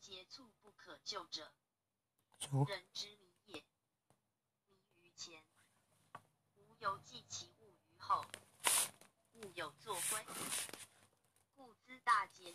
皆猝不可救者，人之迷也。迷于前，无由记其物于后，物有作归，故资大皆。